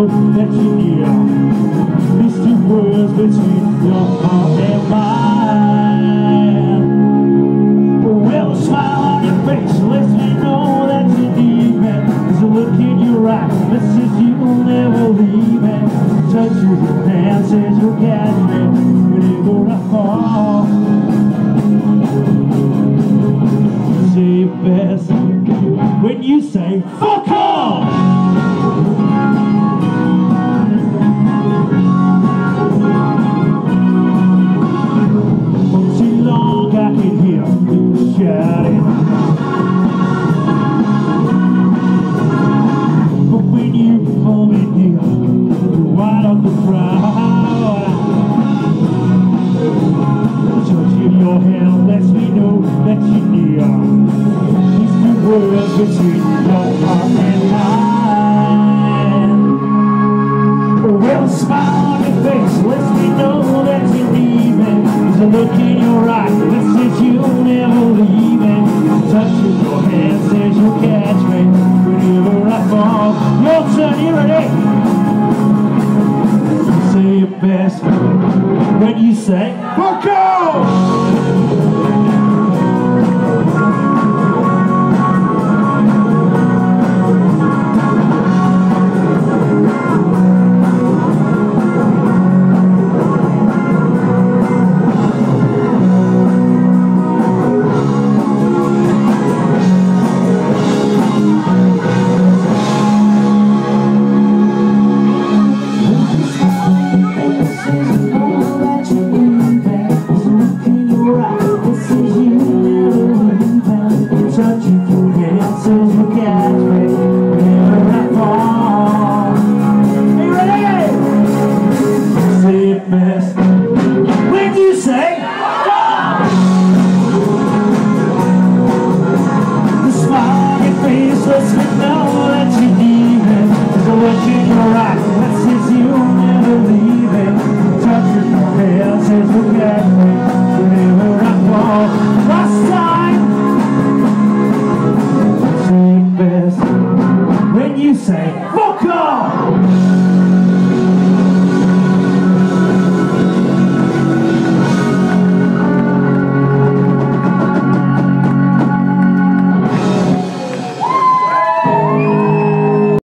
that you hear. These two words between your heart and mine Well, a smile on your face lets me know that you need me. There's a look in your eyes that says you'll never leave me. Touch your hand says you'll catch me whenever I fall. Say it best. When you say fuck words between your heart and Well, smile on your face lets me know that you need me There's a look in your eye that says you'll never leave Touching your hand says you'll catch me whenever I fall Your turn, you ready? Say it best when you say Fuck off! 有点潦